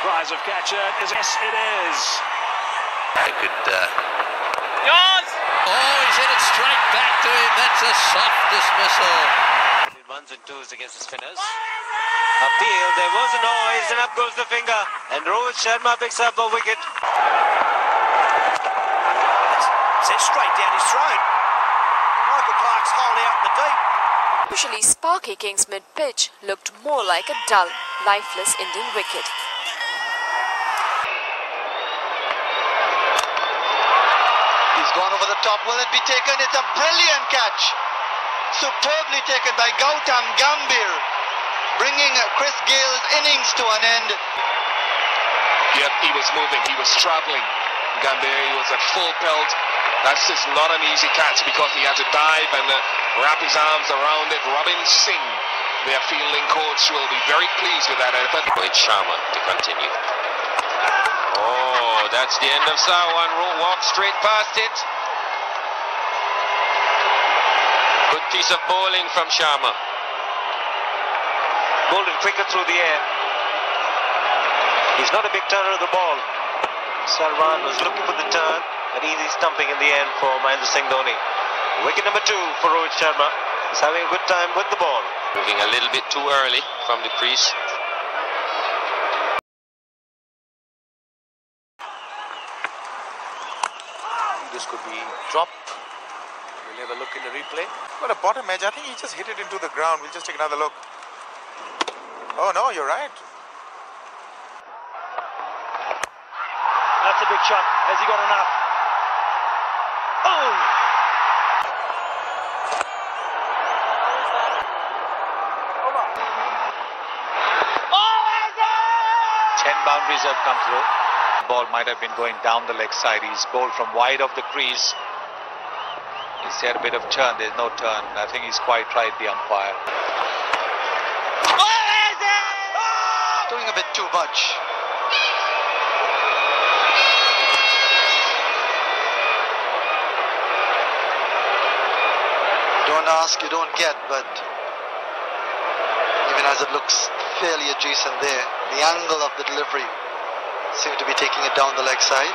Cries of catcher. Yes, it is. I could. Uh... Yours! Oh, he's hit it straight back to him. That's a soft dismissal. Ones and twos against the spinners. Appeal, there was a noise, and up goes the finger. And Rohit Sharma picks up a wicket. Set straight down his throat. Michael Clarke's holding out in the deep. Usually Sparky King's mid-pitch looked more like a dull, lifeless Indian wicket. Gone over the top. Will it be taken? It's a brilliant catch. Superbly taken by Gautam Gambhir, bringing Chris Gayle's innings to an end. Yep, he was moving. He was traveling. Gambhir, he was at full pelt. That's just not an easy catch because he had to dive and uh, wrap his arms around it. Robin Singh, their fielding coach, will be very pleased with that effort. Rohit Sharma to continue. Oh, that's the end of Sarwan. Walk straight past it. Good piece of bowling from Sharma. Bowled it quicker through the air. He's not a big turner of the ball. Sarwan was looking for the turn, and easy stumping in the end for Mahendra Singh Dhoni. Wicket number two for Rohit Sharma. He's having a good time with the ball. Moving a little bit too early from the crease. This could be dropped. We'll have a look in the replay. Well, a bottom edge. I think he just hit it into the ground. We'll just take another look. Oh, no, you're right. That's a big shot. Has he got enough? Oh! Ten boundaries have come through. Ball might have been going down the leg side. He's bowled from wide of the crease. He's had a bit of turn. There's no turn. I think he's quite right, the umpire. Doing a bit too much. Don't ask, you don't get, but even as it looks fairly adjacent there, the angle of the delivery seemed to be taking it down the leg side.